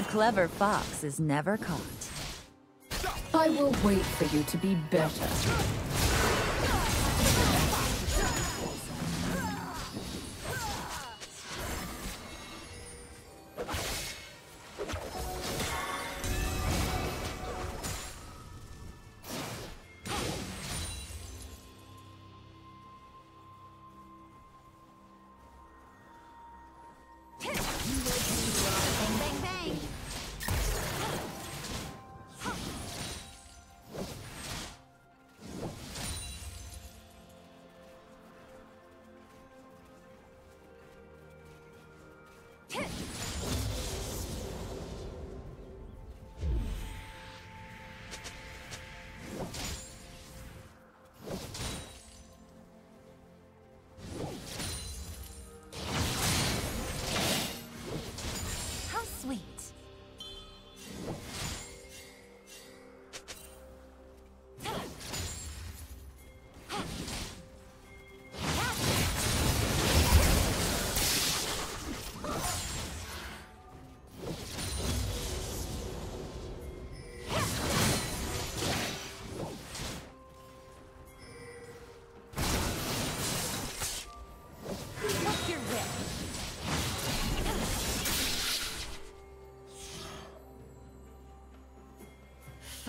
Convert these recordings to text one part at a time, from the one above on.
A clever fox is never caught. I will wait for you to be better.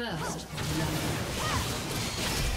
First. as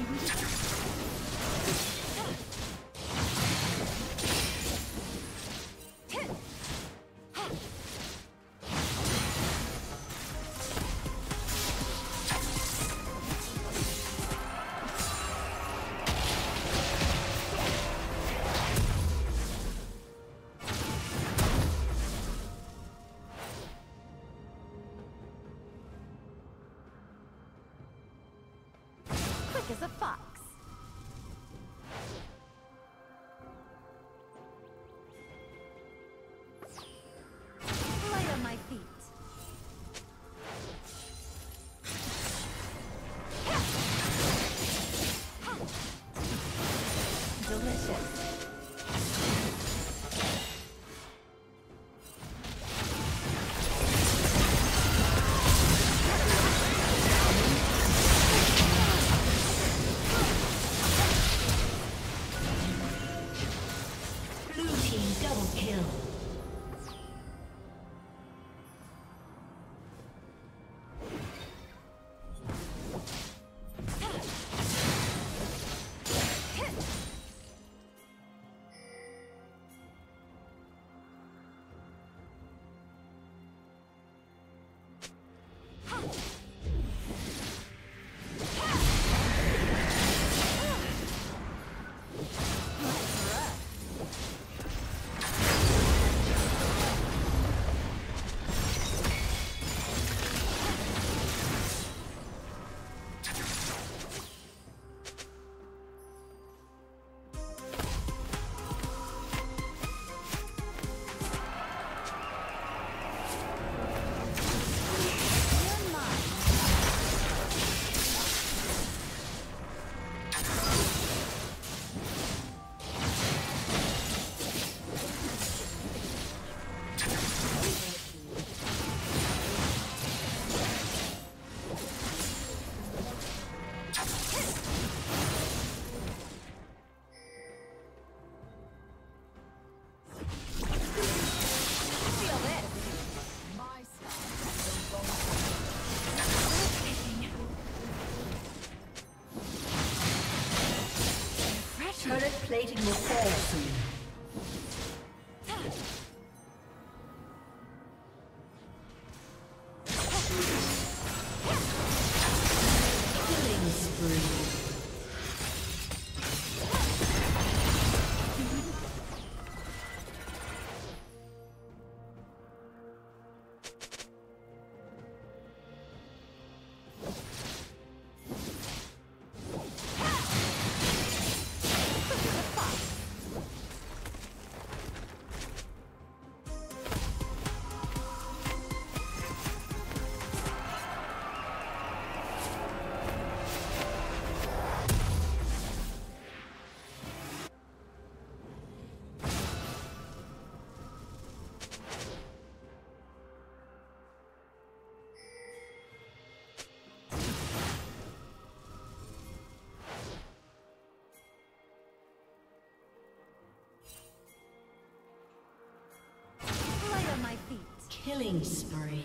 Mm-hmm. Killing spree.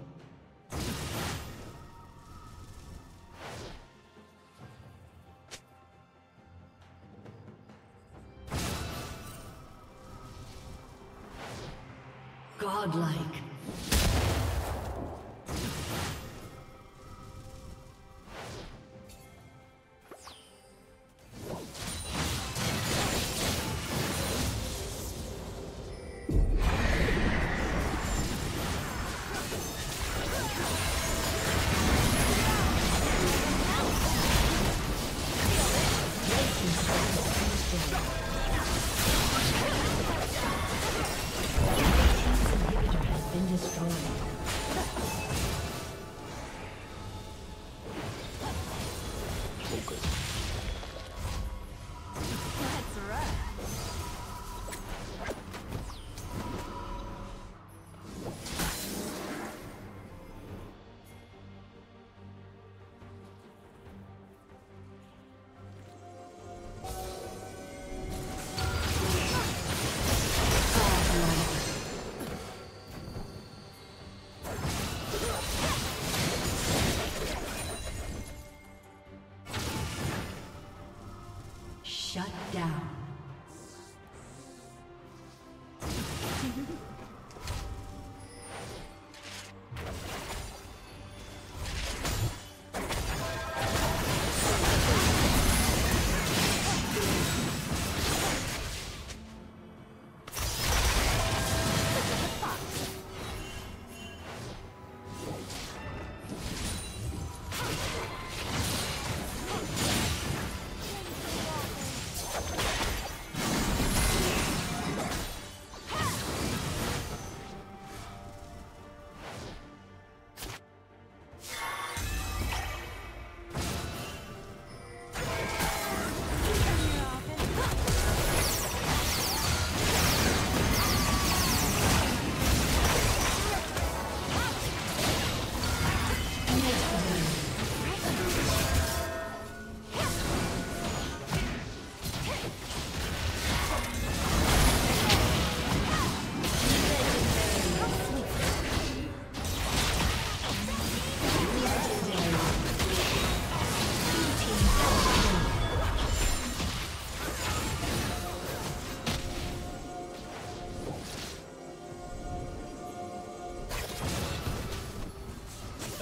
Shut down.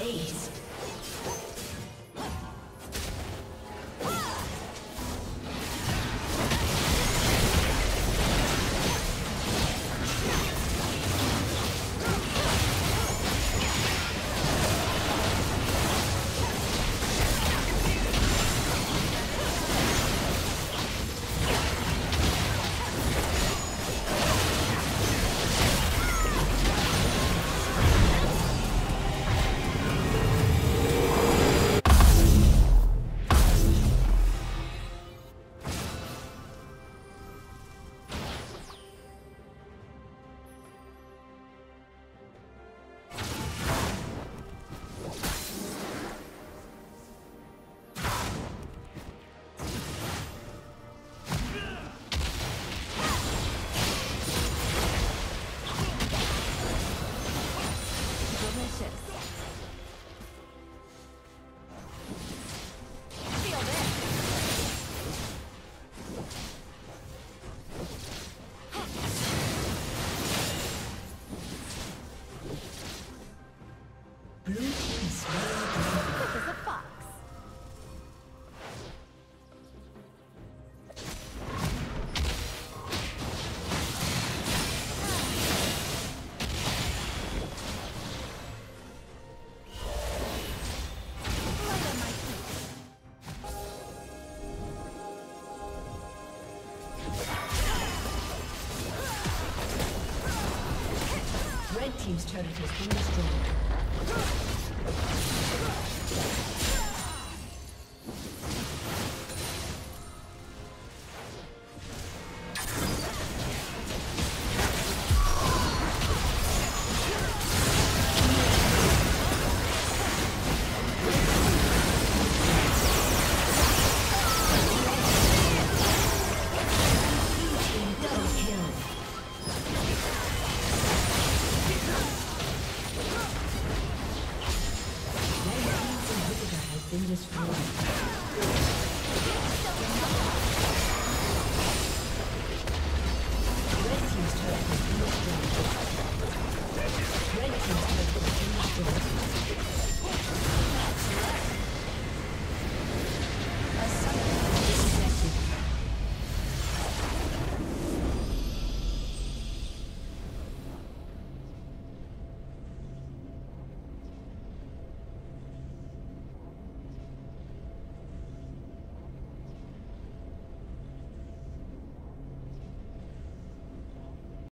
Ace. Been destroyed.